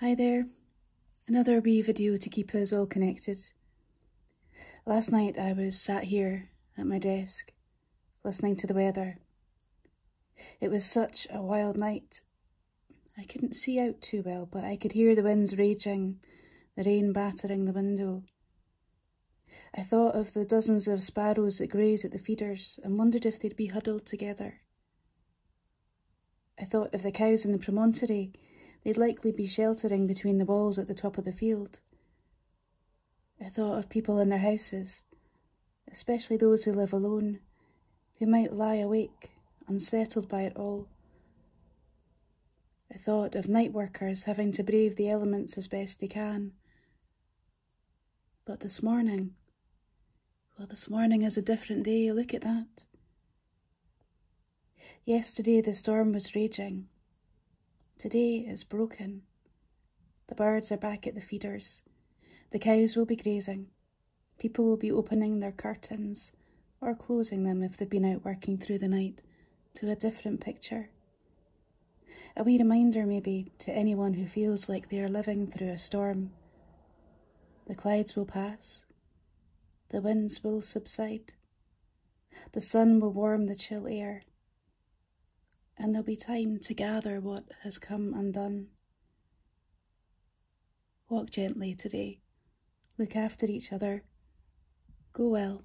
Hi there. Another wee video to keep us all connected. Last night I was sat here at my desk, listening to the weather. It was such a wild night. I couldn't see out too well, but I could hear the winds raging, the rain battering the window. I thought of the dozens of sparrows that graze at the feeders and wondered if they'd be huddled together. I thought of the cows in the promontory They'd likely be sheltering between the walls at the top of the field. I thought of people in their houses, especially those who live alone, who might lie awake, unsettled by it all. I thought of night workers having to brave the elements as best they can. But this morning, well, this morning is a different day. Look at that. Yesterday the storm was raging. Today is broken. The birds are back at the feeders. The cows will be grazing. People will be opening their curtains or closing them if they've been out working through the night to a different picture. A wee reminder, maybe, to anyone who feels like they are living through a storm. The clouds will pass. The winds will subside. The sun will warm the chill air and there'll be time to gather what has come undone. Walk gently today, look after each other, go well.